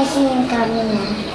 Casing.